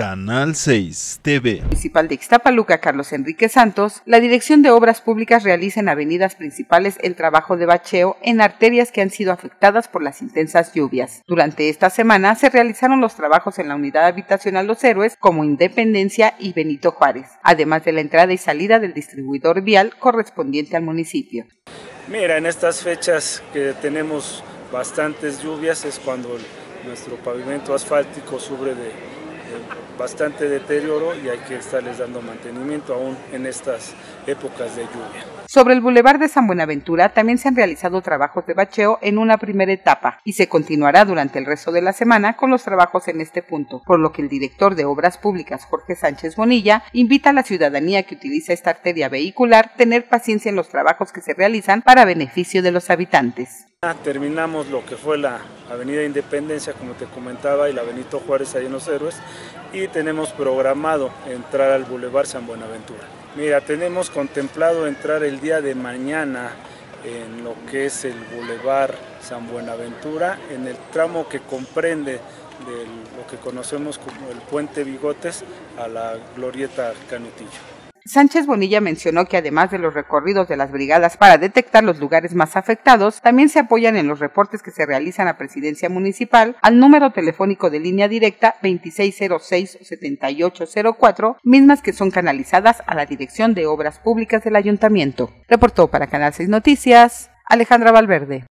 Canal 6 TV. Municipal de Ixtapaluca, Carlos Enrique Santos, la Dirección de Obras Públicas realiza en avenidas principales el trabajo de bacheo en arterias que han sido afectadas por las intensas lluvias. Durante esta semana se realizaron los trabajos en la unidad habitacional Los Héroes como Independencia y Benito Juárez, además de la entrada y salida del distribuidor vial correspondiente al municipio. Mira, en estas fechas que tenemos bastantes lluvias es cuando nuestro pavimento asfáltico sufre de bastante deterioro y hay que estarles dando mantenimiento aún en estas épocas de lluvia. Sobre el Boulevard de San Buenaventura también se han realizado trabajos de bacheo en una primera etapa y se continuará durante el resto de la semana con los trabajos en este punto, por lo que el director de Obras Públicas, Jorge Sánchez Bonilla, invita a la ciudadanía que utiliza esta arteria vehicular tener paciencia en los trabajos que se realizan para beneficio de los habitantes. Terminamos lo que fue la Avenida Independencia, como te comentaba, y la Benito Juárez ahí en Los Héroes, y tenemos programado entrar al Boulevard San Buenaventura. Mira, tenemos contemplado entrar el día de mañana en lo que es el Boulevard San Buenaventura, en el tramo que comprende de lo que conocemos como el Puente Bigotes a la Glorieta Canutillo. Sánchez Bonilla mencionó que además de los recorridos de las brigadas para detectar los lugares más afectados, también se apoyan en los reportes que se realizan a Presidencia Municipal al número telefónico de línea directa 2606-7804, mismas que son canalizadas a la Dirección de Obras Públicas del Ayuntamiento. Reportó para Canal 6 Noticias, Alejandra Valverde.